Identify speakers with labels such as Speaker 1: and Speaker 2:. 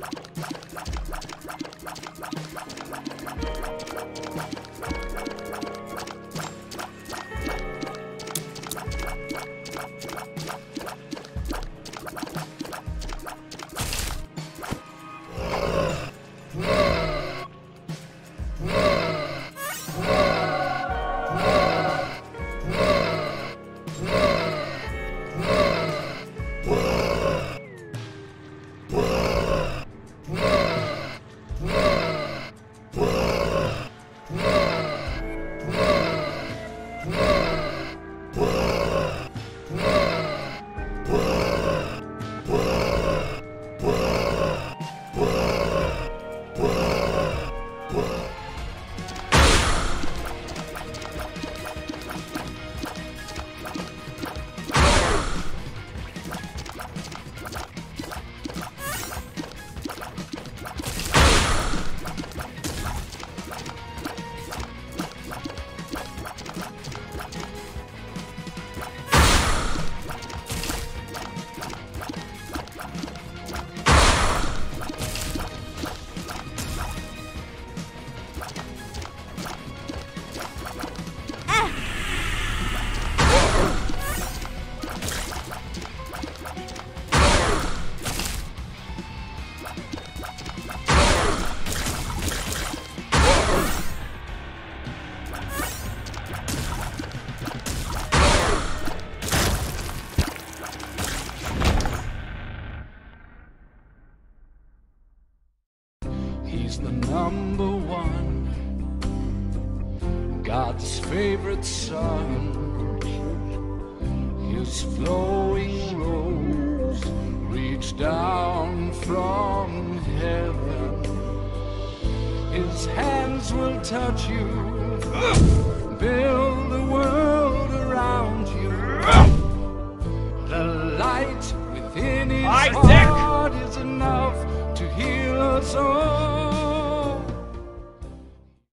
Speaker 1: Thank you. He's the number one, God's favorite son. His flowing robes reach down from heaven. His hands will touch you, build the world